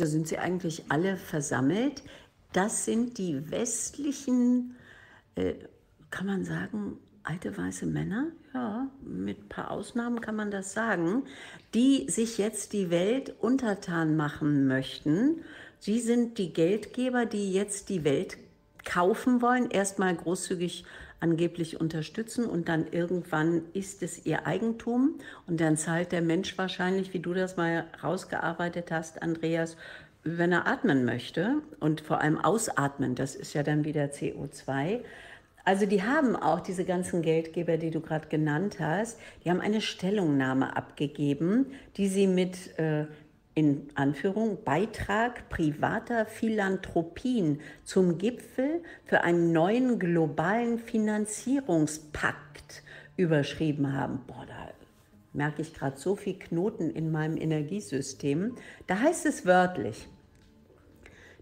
Da sind sie eigentlich alle versammelt. Das sind die westlichen, äh, kann man sagen, alte weiße Männer, ja, mit ein paar Ausnahmen kann man das sagen, die sich jetzt die Welt untertan machen möchten. Sie sind die Geldgeber, die jetzt die Welt kaufen wollen, erstmal großzügig angeblich unterstützen und dann irgendwann ist es ihr Eigentum und dann zahlt der Mensch wahrscheinlich, wie du das mal rausgearbeitet hast, Andreas, wenn er atmen möchte und vor allem ausatmen, das ist ja dann wieder CO2. Also die haben auch diese ganzen Geldgeber, die du gerade genannt hast, die haben eine Stellungnahme abgegeben, die sie mit äh, in Anführung Beitrag privater Philanthropien zum Gipfel für einen neuen globalen Finanzierungspakt überschrieben haben. Boah, da merke ich gerade so viel Knoten in meinem Energiesystem. Da heißt es wörtlich,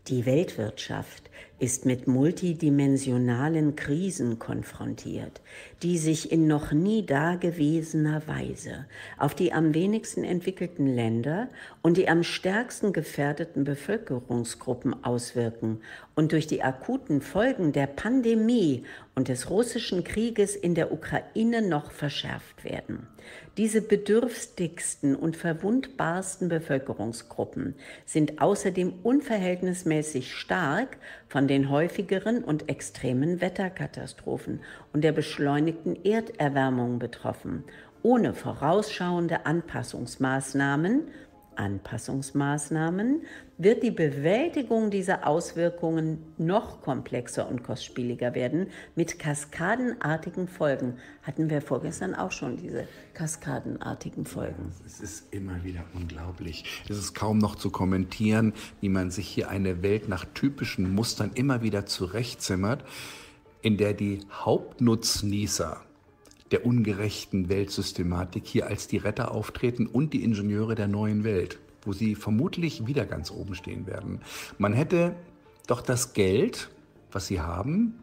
die Weltwirtschaft ist mit multidimensionalen Krisen konfrontiert, die sich in noch nie dagewesener Weise auf die am wenigsten entwickelten Länder und die am stärksten gefährdeten Bevölkerungsgruppen auswirken und durch die akuten Folgen der Pandemie und des russischen Krieges in der Ukraine noch verschärft werden. Diese bedürftigsten und verwundbarsten Bevölkerungsgruppen sind außerdem unverhältnismäßig stark von den häufigeren und extremen Wetterkatastrophen und der beschleunigten Erderwärmung betroffen. Ohne vorausschauende Anpassungsmaßnahmen Anpassungsmaßnahmen wird die Bewältigung dieser Auswirkungen noch komplexer und kostspieliger werden, mit kaskadenartigen Folgen. Hatten wir vorgestern auch schon diese kaskadenartigen Folgen. Es ist immer wieder unglaublich. Es ist kaum noch zu kommentieren, wie man sich hier eine Welt nach typischen Mustern immer wieder zurechtzimmert, in der die Hauptnutznießer der ungerechten Weltsystematik hier als die Retter auftreten und die Ingenieure der neuen Welt, wo sie vermutlich wieder ganz oben stehen werden. Man hätte doch das Geld, was sie haben,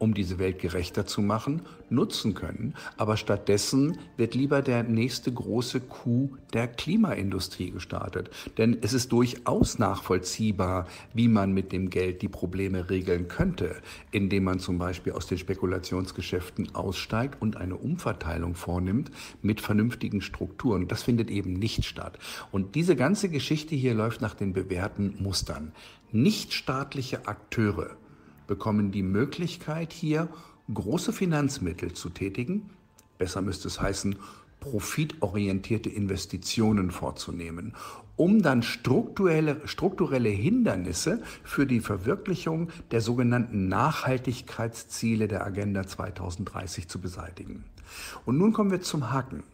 um diese Welt gerechter zu machen, nutzen können. Aber stattdessen wird lieber der nächste große Coup der Klimaindustrie gestartet. Denn es ist durchaus nachvollziehbar, wie man mit dem Geld die Probleme regeln könnte, indem man zum Beispiel aus den Spekulationsgeschäften aussteigt und eine Umverteilung vornimmt mit vernünftigen Strukturen. Das findet eben nicht statt. Und diese ganze Geschichte hier läuft nach den bewährten Mustern. Nichtstaatliche Akteure bekommen die Möglichkeit, hier große Finanzmittel zu tätigen. Besser müsste es heißen, profitorientierte Investitionen vorzunehmen, um dann strukturelle, strukturelle Hindernisse für die Verwirklichung der sogenannten Nachhaltigkeitsziele der Agenda 2030 zu beseitigen. Und nun kommen wir zum Haken.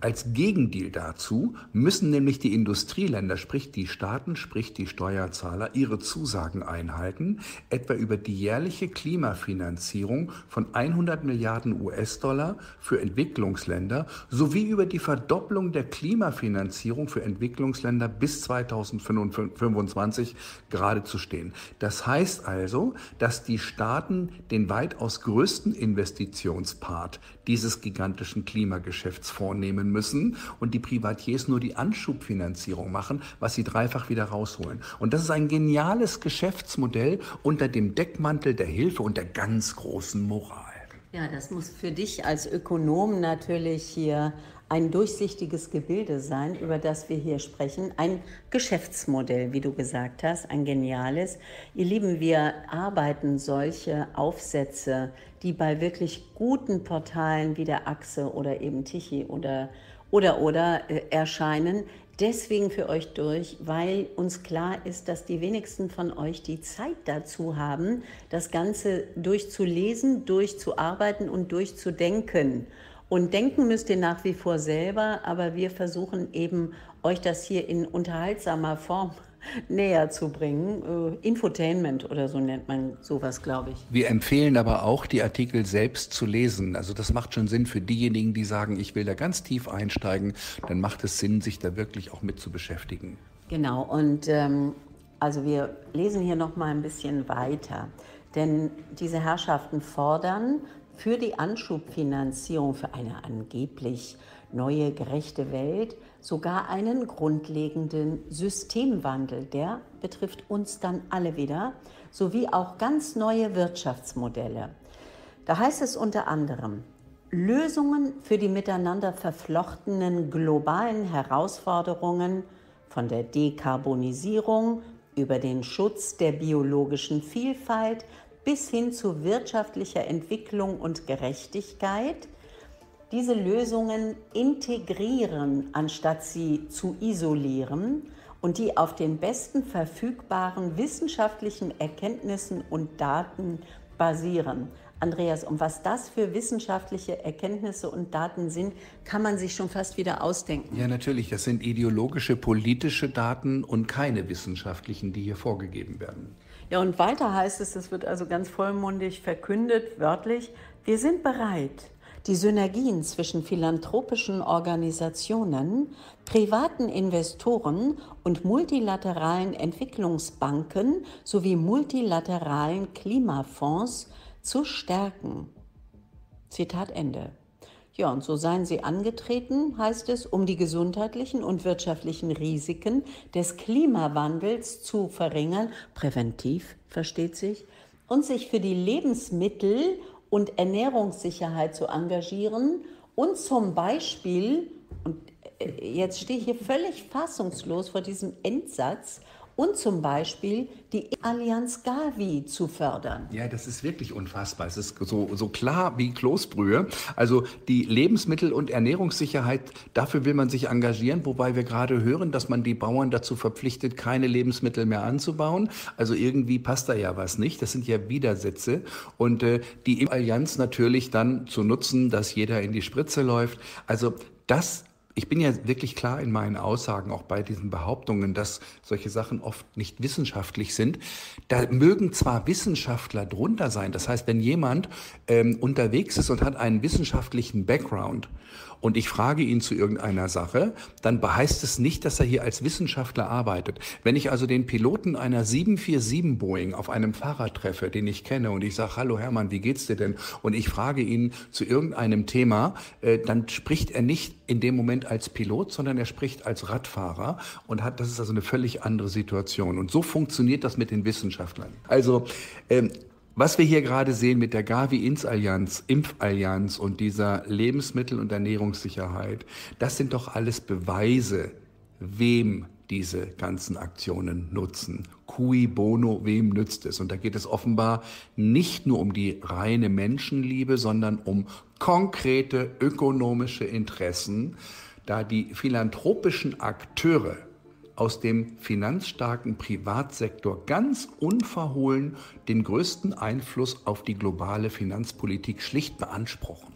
Als Gegendeal dazu müssen nämlich die Industrieländer, sprich die Staaten, sprich die Steuerzahler, ihre Zusagen einhalten, etwa über die jährliche Klimafinanzierung von 100 Milliarden US-Dollar für Entwicklungsländer sowie über die Verdopplung der Klimafinanzierung für Entwicklungsländer bis 2025 gerade zu stehen. Das heißt also, dass die Staaten den weitaus größten Investitionspart dieses gigantischen Klimageschäfts vornehmen müssen und die Privatiers nur die Anschubfinanzierung machen, was sie dreifach wieder rausholen. Und das ist ein geniales Geschäftsmodell unter dem Deckmantel der Hilfe und der ganz großen Moral. Ja, das muss für dich als Ökonom natürlich hier ein durchsichtiges Gebilde sein, über das wir hier sprechen. Ein Geschäftsmodell, wie du gesagt hast, ein geniales. Ihr Lieben, wir arbeiten solche Aufsätze, die bei wirklich guten Portalen wie der Achse oder eben Tichy oder oder oder äh, erscheinen. Deswegen für euch durch, weil uns klar ist, dass die wenigsten von euch die Zeit dazu haben, das Ganze durchzulesen, durchzuarbeiten und durchzudenken. Und denken müsst ihr nach wie vor selber, aber wir versuchen eben euch das hier in unterhaltsamer Form näher zu bringen. Äh, Infotainment oder so nennt man sowas, glaube ich. Wir empfehlen aber auch, die Artikel selbst zu lesen. Also das macht schon Sinn für diejenigen, die sagen, ich will da ganz tief einsteigen. Dann macht es Sinn, sich da wirklich auch mit zu beschäftigen. Genau. Und ähm, also wir lesen hier noch mal ein bisschen weiter. Denn diese Herrschaften fordern für die Anschubfinanzierung für eine angeblich neue gerechte Welt sogar einen grundlegenden Systemwandel. Der betrifft uns dann alle wieder, sowie auch ganz neue Wirtschaftsmodelle. Da heißt es unter anderem, Lösungen für die miteinander verflochtenen globalen Herausforderungen von der Dekarbonisierung über den Schutz der biologischen Vielfalt bis hin zu wirtschaftlicher Entwicklung und Gerechtigkeit, diese Lösungen integrieren, anstatt sie zu isolieren und die auf den besten verfügbaren wissenschaftlichen Erkenntnissen und Daten basieren. Andreas, um was das für wissenschaftliche Erkenntnisse und Daten sind, kann man sich schon fast wieder ausdenken. Ja, natürlich. Das sind ideologische, politische Daten und keine wissenschaftlichen, die hier vorgegeben werden. Ja, und weiter heißt es, es wird also ganz vollmundig verkündet, wörtlich, wir sind bereit, die Synergien zwischen philanthropischen Organisationen, privaten Investoren und multilateralen Entwicklungsbanken sowie multilateralen Klimafonds zu stärken. Zitat Ende. Ja, und so seien sie angetreten, heißt es, um die gesundheitlichen und wirtschaftlichen Risiken des Klimawandels zu verringern, präventiv, versteht sich, und sich für die Lebensmittel- und Ernährungssicherheit zu engagieren. Und zum Beispiel, und äh, jetzt stehe ich hier völlig fassungslos vor diesem Endsatz, und zum Beispiel die Allianz Gavi zu fördern. Ja, das ist wirklich unfassbar. Es ist so, so klar wie Kloßbrühe. Also die Lebensmittel- und Ernährungssicherheit, dafür will man sich engagieren, wobei wir gerade hören, dass man die Bauern dazu verpflichtet, keine Lebensmittel mehr anzubauen. Also irgendwie passt da ja was nicht. Das sind ja Widersätze. Und äh, die Allianz natürlich dann zu nutzen, dass jeder in die Spritze läuft. Also das ich bin ja wirklich klar in meinen Aussagen, auch bei diesen Behauptungen, dass solche Sachen oft nicht wissenschaftlich sind. Da mögen zwar Wissenschaftler drunter sein, das heißt, wenn jemand ähm, unterwegs ist und hat einen wissenschaftlichen Background und ich frage ihn zu irgendeiner Sache, dann heißt es nicht, dass er hier als Wissenschaftler arbeitet. Wenn ich also den Piloten einer 747 Boeing auf einem Fahrrad treffe, den ich kenne, und ich sage, hallo Hermann, wie geht's dir denn? Und ich frage ihn zu irgendeinem Thema, äh, dann spricht er nicht in dem Moment als Pilot, sondern er spricht als Radfahrer und hat, das ist also eine völlig andere Situation. Und so funktioniert das mit den Wissenschaftlern. Also, ähm, was wir hier gerade sehen mit der Gavi-Ins-Allianz, Impfallianz und dieser Lebensmittel- und Ernährungssicherheit, das sind doch alles Beweise, wem diese ganzen Aktionen nutzen. Cui bono, wem nützt es? Und da geht es offenbar nicht nur um die reine Menschenliebe, sondern um konkrete ökonomische Interessen, da die philanthropischen Akteure aus dem finanzstarken Privatsektor ganz unverhohlen den größten Einfluss auf die globale Finanzpolitik schlicht beanspruchen.